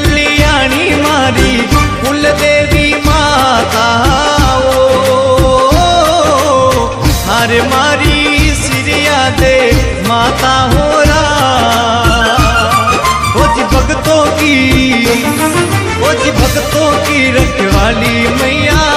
कल्याणी मारी कुल देवी माता, ओ, हर मारी सिरिया दे, माता हो जी भक्तों की ओ जी भक्तों की रखवाली मैया।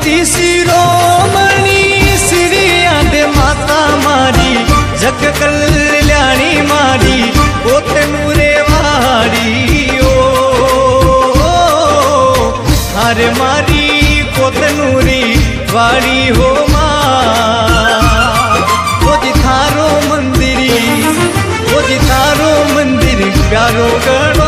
मोती शिरोमणि श्री आंदे माता मारी, जग कल्याणी मारी ओते मुरे वारी, ओ हारे मारी कोतनूरी वाड़ी हो माँ। थारो मंदिर थारो मंदिर, प्यारो गण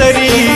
ಸರಿ